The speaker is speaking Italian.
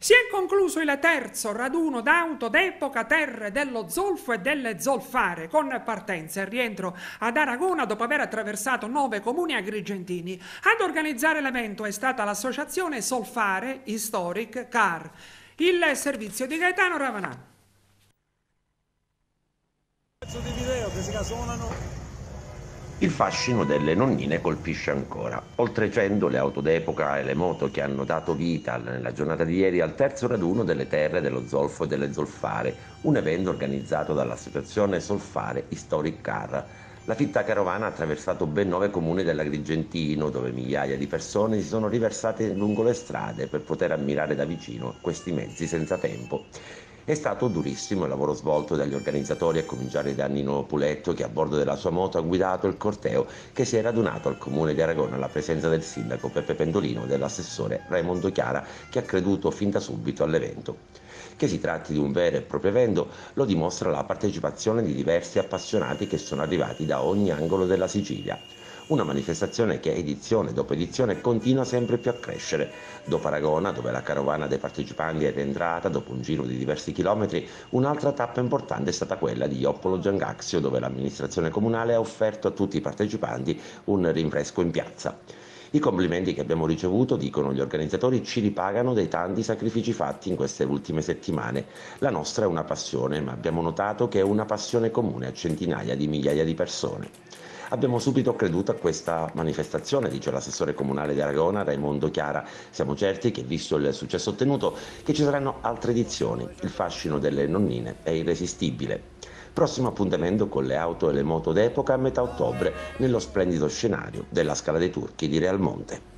Si è concluso il terzo raduno d'auto d'epoca terre dello zolfo e delle zolfare, con partenza e rientro ad Aragona dopo aver attraversato nove comuni agrigentini. Ad organizzare l'evento è stata l'associazione Solfare Historic Car, il servizio di Gaetano Ravanà. Pezzo di video che si casonano il fascino delle nonnine colpisce ancora. Oltre 100 le auto d'epoca e le moto che hanno dato vita nella giornata di ieri al terzo raduno delle terre dello Zolfo e delle Zolfare, un evento organizzato dall'associazione Solfare Historic Car. La fitta carovana ha attraversato ben nove comuni dell'Agrigentino, dove migliaia di persone si sono riversate lungo le strade per poter ammirare da vicino questi mezzi senza tempo. È stato durissimo il lavoro svolto dagli organizzatori, a cominciare da Nino Puletto che a bordo della sua moto ha guidato il corteo che si è radunato al comune di Aragona alla presenza del sindaco Peppe Pendolino e dell'assessore Raimondo Chiara che ha creduto fin da subito all'evento. Che si tratti di un vero e proprio evento lo dimostra la partecipazione di diversi appassionati che sono arrivati da ogni angolo della Sicilia. Una manifestazione che edizione dopo edizione continua sempre più a crescere. Dopo Aragona, dove la carovana dei partecipanti è rientrata dopo un giro di diversi chilometri, un'altra tappa importante è stata quella di Ioppolo Giangaxio, dove l'amministrazione comunale ha offerto a tutti i partecipanti un rinfresco in piazza. I complimenti che abbiamo ricevuto, dicono gli organizzatori, ci ripagano dei tanti sacrifici fatti in queste ultime settimane. La nostra è una passione, ma abbiamo notato che è una passione comune a centinaia di migliaia di persone. Abbiamo subito creduto a questa manifestazione, dice l'assessore comunale di Aragona, Raimondo Chiara. Siamo certi che, visto il successo ottenuto, che ci saranno altre edizioni. Il fascino delle nonnine è irresistibile. Prossimo appuntamento con le auto e le moto d'epoca a metà ottobre nello splendido scenario della Scala dei Turchi di Realmonte.